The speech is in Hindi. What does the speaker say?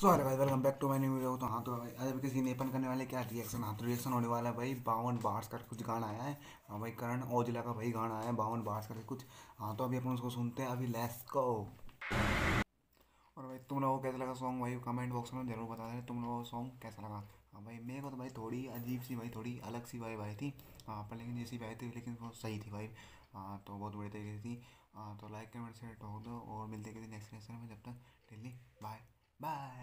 सो अरे भाई welcome back to my new video तो हाँ तो भाई अरे किसी नेपन करने वाले क्या रिएक्शन हाँ तो रिएक्शन होने वाला है भाई, बावन बार्स का कुछ गाना आया है। हाँ भाई, करण औजला का भाई गाना आया है, बावन बार्स का कुछ। हाँ तो अभी अपन उसको सुनते हैं, अभी लेस को और भाई, तुम लोगों को कैसा लगा सॉन्ग भाई कमेंट बॉक्स में ज़रूर बता देना, तुम लोगों को सॉन्ग कैसा लगा। हाँ भाई, मेरे को तो भाई थोड़ी अजीब सी, भाई थोड़ी अलग सी भाई भाई थी। हाँ पर लेकिन जैसी भाई थी, लेकिन वो सही थी भाई। हाँ तो बहुत बड़ी तरीके से थी। हाँ तो लाइक कमेंट शेयर ठोक दो, और मिलते किसी नेक्स्ट नेक्स्ट में, जब तक दिल्ली बाय बाय